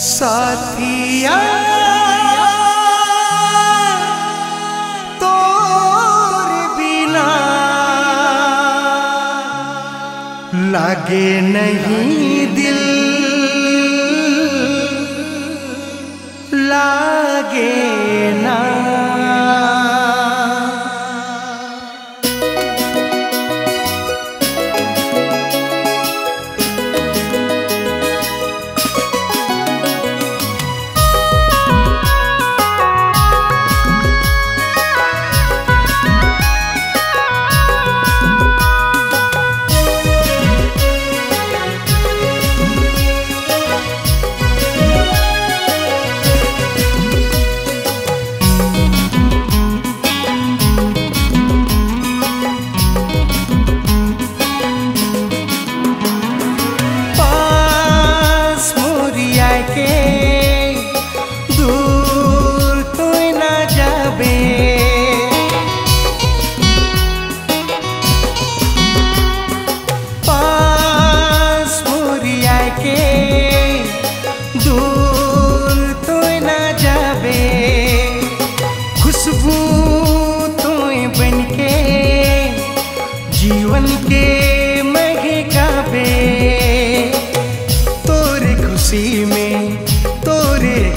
साथिया तोर बिना लगे नहीं दिल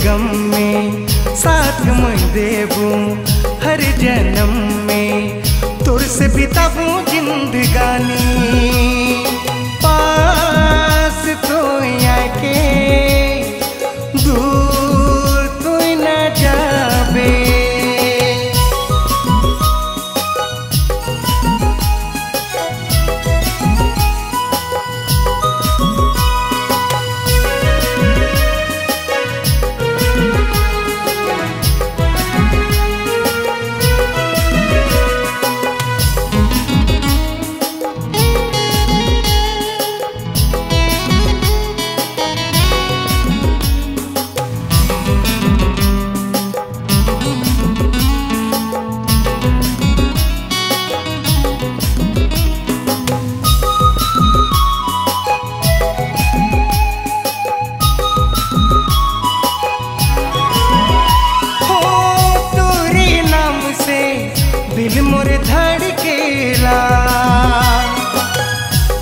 गम में साथ मैं देबू हर जन्म में तुर से बिताबू जिंदगानी। दिल मोर धड़केला।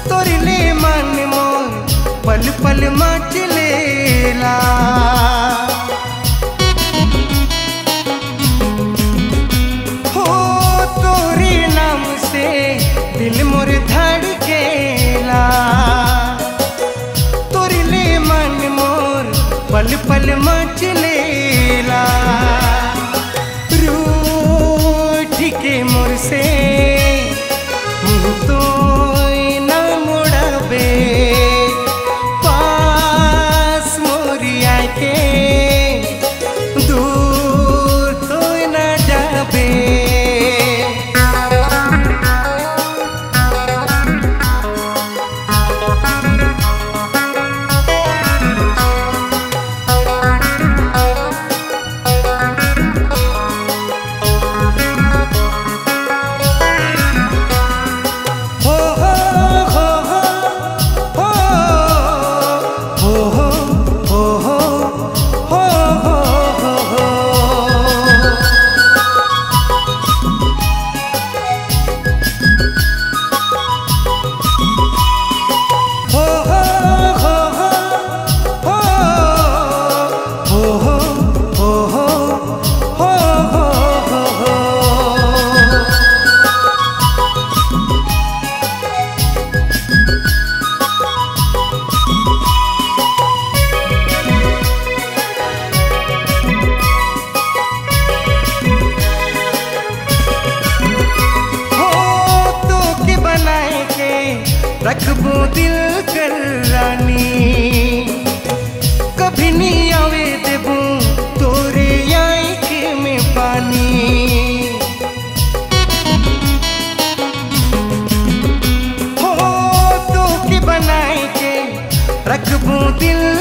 तोरले मन मोर पल पल मचलेला हो तोरे नाम से दिल मोर धड़केला। तोरले मन मोर पल पल मचले दिल कर रानी। कभी नहीं आवे देबू तोरे आँख में पानी। तो रखबू दिल